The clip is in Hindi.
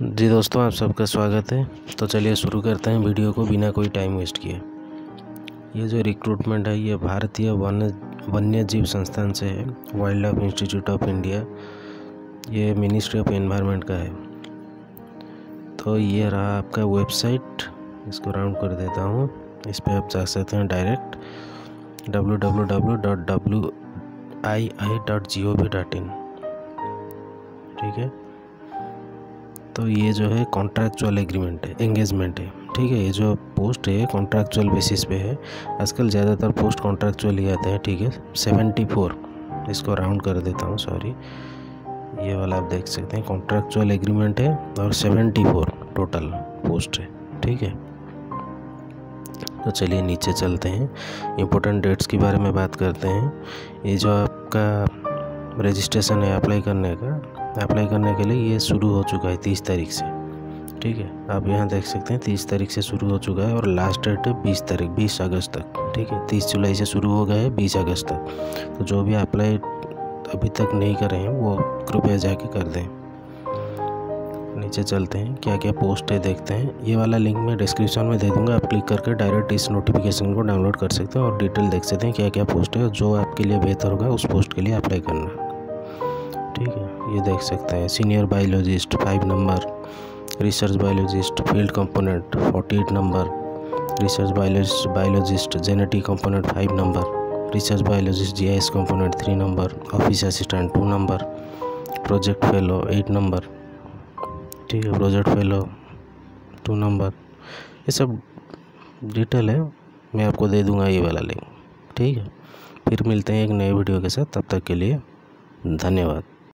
जी दोस्तों, आप सबका स्वागत है। तो चलिए शुरू करते हैं वीडियो को बिना कोई टाइम वेस्ट किए। ये जो रिक्रूटमेंट है, ये भारतीय वन्य वन्य जीव संस्थान से है wild life institute of India ये मिनिस्ट्री ऑफ़ एनवायरनमेंट का है। तो ये रहा आपका वेबसाइट इसको राउंड कर देता हूँ। इस पर आप जा सकते हैं direct W W W dot W I I dot G O V dot in ठीक है? तो ये जो है कॉन्ट्रैक्चुअल एग्रीमेंट है एंगेजमेंट है, ठीक है? ये जो पोस्ट है कॉन्ट्रैक्चुअल बेसिस पे है। आजकल ज़्यादातर पोस्ट कॉन्ट्रैक्चुअल ही आते हैं, ठीक है? सेवेंटी फोर इसको राउंड कर देता हूँ सॉरी ये वाला आप देख सकते हैं कॉन्ट्रैक्चुअल एग्रीमेंट है और सेवेंटी फोर टोटल पोस्ट है, ठीक है? तो चलिए नीचे चलते हैं। इम्पोर्टेंट डेट्स के बारे में बात करते हैं। ये जो आपका रजिस्ट्रेशन है अप्लाई करने का अप्लाई करने के लिए ये शुरू हो चुका है तीस तारीख से। ठीक है? आप यहाँ देख सकते हैं तीस तारीख से शुरू हो चुका है और लास्ट डेट है बीस तारीख, बीस अगस्त तक। ठीक है? तीस जुलाई से शुरू हो गया है, बीस अगस्त तक। तो जो भी अप्लाई अभी तक नहीं करे हैं, वो कृपया जाके कर दें। नीचे चलते हैं क्या क्या पोस्ट है देखते हैं। ये वाला लिंक मैं डिस्क्रिप्शन में दे दूँगा, आप क्लिक करके डायरेक्ट इस नोटिफिकेशन को डाउनलोड कर सकते हैं और डिटेल देख सकते हैं क्या क्या पोस्ट है जो आपके लिए बेहतर होगा उस पोस्ट के लिए अप्लाई करना। ठीक है, ये देख सकते हैं। Senior biologist five number research biologist field component forty eight number research biologist biologist genetic component five number research biologist G I component three number office assistant two number project fellow eight number ठीक है प्रोजेक्ट फेलो टू नंबर ये सब डिटेल है, मैं आपको दे दूँगा ये वाला लिंक ठीक है, फिर मिलते हैं एक नए वीडियो के साथ, तब तक के लिए धन्यवाद।